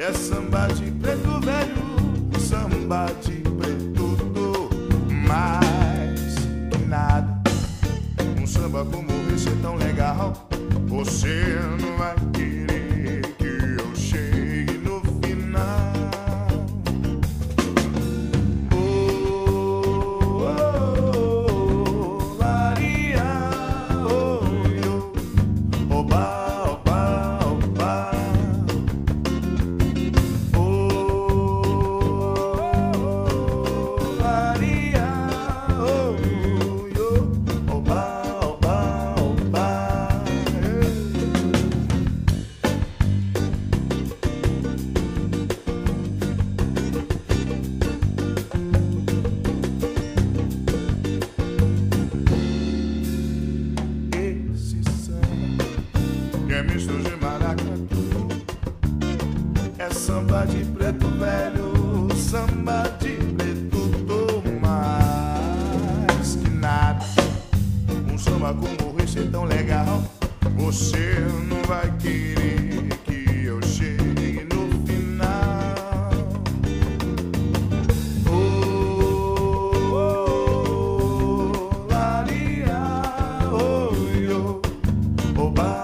É samba de preto velho, samba de preto do mais nada. Um samba como esse é tão legal, você não vai preto velho, samba de preto tô mais que nada. Um samba como esse é tão legal, você não vai querer que eu chegue no final. Oh, oh, Maria, oh, yo. Oba,